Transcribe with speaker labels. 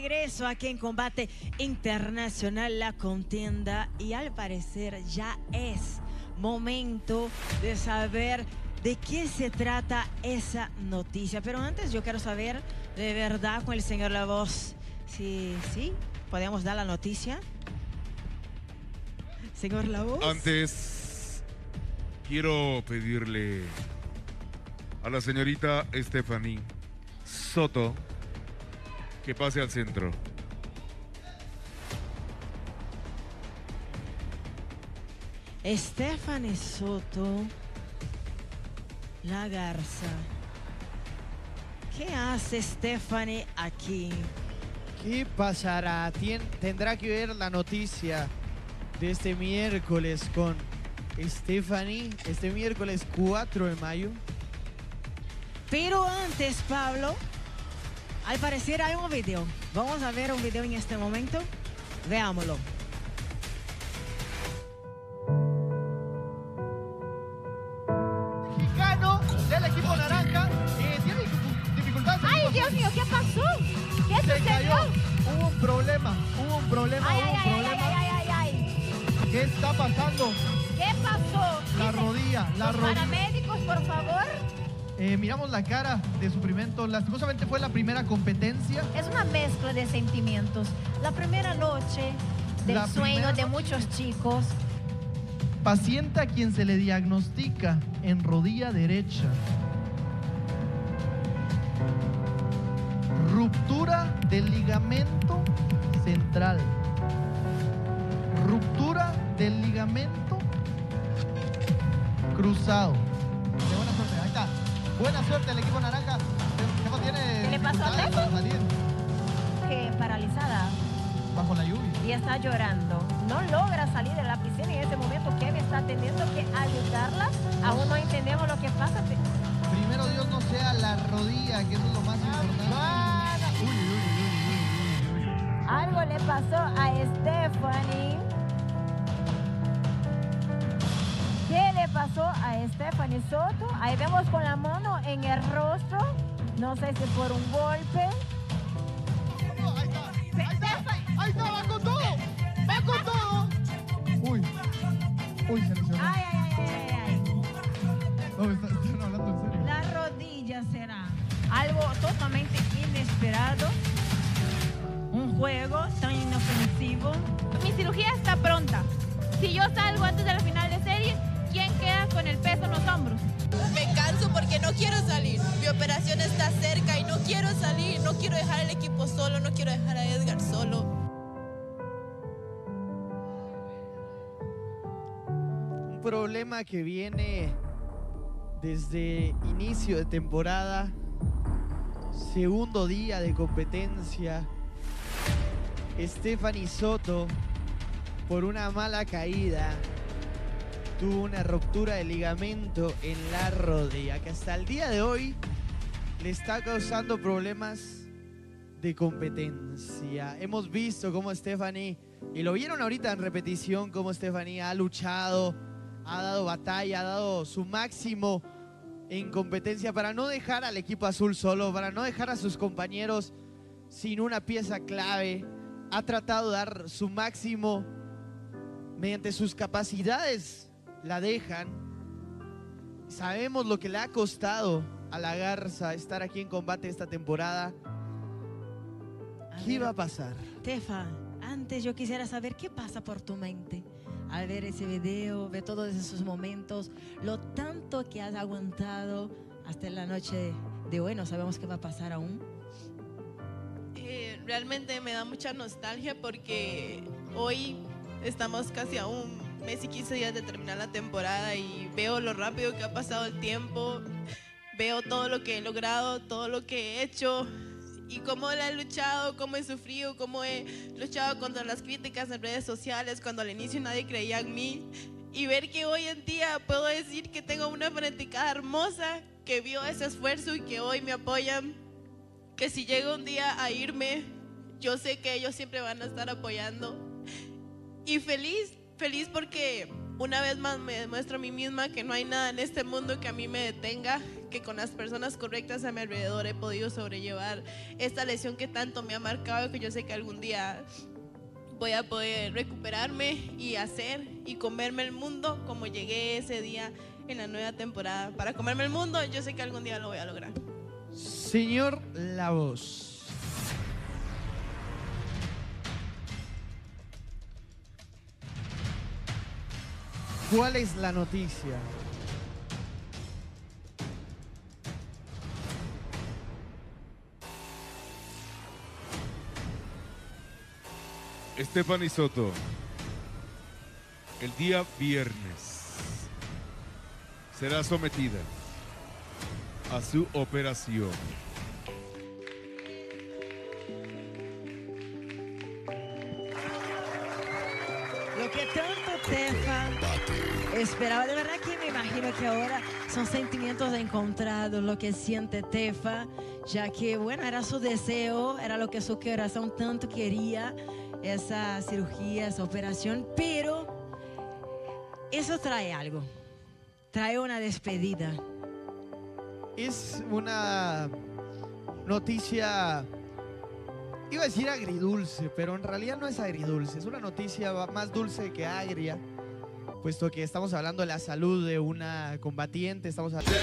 Speaker 1: regreso aquí en Combate Internacional la contienda y al parecer ya es momento de saber de qué se trata esa noticia. Pero antes yo quiero saber de verdad con el señor La Voz si sí, podemos dar la noticia. Señor La Voz.
Speaker 2: Antes quiero pedirle a la señorita Stephanie Soto que pase al centro.
Speaker 1: Stephanie Soto, la garza. ¿Qué hace Stephanie aquí?
Speaker 3: ¿Qué pasará? Tien- tendrá que ver la noticia de este miércoles con Stephanie, este miércoles 4 de mayo.
Speaker 1: Pero antes, Pablo, al parecer hay un video. Vamos a ver un video en este momento. Veámoslo.
Speaker 3: Mexicano del equipo naranja eh, tiene dificu- dificultades.
Speaker 4: ¡Ay, Dios mío! ¿Qué pasó? ¿Qué
Speaker 3: Se
Speaker 4: sucedió?
Speaker 3: cayó. Hubo un problema, hubo un problema,
Speaker 4: ¡Ay,
Speaker 3: hubo
Speaker 4: ay,
Speaker 3: un
Speaker 4: ay, ay,
Speaker 3: problema.
Speaker 4: ay, ay, ay!
Speaker 3: ¿Qué está pasando?
Speaker 4: ¿Qué pasó?
Speaker 3: La rodilla, la
Speaker 4: los
Speaker 3: rodilla.
Speaker 4: paramédicos, por favor.
Speaker 3: Eh, miramos la cara de sufrimiento. Lastimosamente fue la primera competencia.
Speaker 4: Es una mezcla de sentimientos. La primera noche del
Speaker 3: La
Speaker 4: sueño de
Speaker 3: noche.
Speaker 4: muchos chicos.
Speaker 3: Paciente a quien se le diagnostica en rodilla derecha. Ruptura del ligamento central. Ruptura del ligamento cruzado. Buena suerte el equipo naranja. Stefan tiene
Speaker 4: ¿Qué le pasó a
Speaker 3: para salir
Speaker 4: Que paralizada
Speaker 3: bajo la lluvia.
Speaker 4: y está llorando. No logra salir de la piscina y en ese momento Kevin está teniendo que ayudarla. Aún no entendemos lo que pasa.
Speaker 3: Primero Dios no sea la rodilla, que eso es lo más importante. Uy, uy, uy.
Speaker 4: Algo le pasó a Stephanie. Pasó a Stephanie Soto? Ahí vemos con la mano en el rostro. No sé si por un golpe.
Speaker 3: Ahí está, ahí está, ahí está, va con todo, va con todo. Uy, uy, se lesionó.
Speaker 4: Ay, ay, ay, ay, ay.
Speaker 3: No, está- están hablando en serio.
Speaker 1: La rodilla será algo totalmente inesperado. Un juego tan inofensivo.
Speaker 5: Mi cirugía está pronta. Si yo salgo antes de la final de serie, ¿quién queda con el peso en los hombros?
Speaker 6: Me canso porque no quiero salir. Mi operación está cerca y no quiero salir. No quiero dejar el equipo solo, no quiero dejar a Edgar solo.
Speaker 3: Un problema que viene desde inicio de temporada, segundo día de competencia. Stephanie Soto, por una mala caída, tuvo una ruptura de ligamento en la rodilla, que hasta el día de hoy le está causando problemas de competencia. Hemos visto cómo Stephanie, y lo vieron ahorita en repetición, cómo Stephanie ha luchado, ha dado batalla, ha dado su máximo en competencia para no dejar al equipo azul solo, para no dejar a sus compañeros sin una pieza clave. Ha tratado de dar su máximo mediante sus capacidades, la dejan. Sabemos lo que le ha costado a la Garza estar aquí en combate esta temporada.
Speaker 1: A
Speaker 3: ¿Qué
Speaker 1: ver,
Speaker 3: va a pasar?
Speaker 1: Tefa, antes yo quisiera saber qué pasa por tu mente al ver ese video, ver todos esos momentos, lo tanto que has aguantado hasta la noche de hoy. No sabemos qué va a pasar aún.
Speaker 6: Eh, realmente me da mucha nostalgia porque hoy estamos casi a un mes y 15 días de terminar la temporada y veo lo rápido que ha pasado el tiempo, veo todo lo que he logrado, todo lo que he hecho y cómo la he luchado, cómo he sufrido, cómo he luchado contra las críticas en redes sociales cuando al inicio nadie creía en mí y ver que hoy en día puedo decir que tengo una fanaticada hermosa que vio ese esfuerzo y que hoy me apoyan que si llega un día a irme, yo sé que ellos siempre van a estar apoyando. Y feliz, feliz porque una vez más me demuestro a mí misma que no hay nada en este mundo que a mí me detenga, que con las personas correctas a mi alrededor he podido sobrellevar esta lesión que tanto me ha marcado y que yo sé que algún día voy a poder recuperarme y hacer y comerme el mundo como llegué ese día en la nueva temporada. Para comerme el mundo, yo sé que algún día lo voy a lograr.
Speaker 3: Señor La Voz. ¿Cuál es la noticia?
Speaker 2: Stephanie Soto, el día viernes será sometida a su operación.
Speaker 1: Lo que tanto Tefa esperaba, de verdad que me imagino que ahora son sentimientos encontrados lo que siente Tefa, ya que, bueno, era su deseo, era lo que su corazón tanto quería, esa cirugía, esa operación, pero eso trae algo, trae una despedida.
Speaker 3: Es una noticia, iba a decir agridulce, pero en realidad no es agridulce, es una noticia más dulce que agria, puesto que estamos hablando de la salud de una combatiente, estamos hablando...